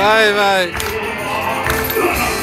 Bye bye.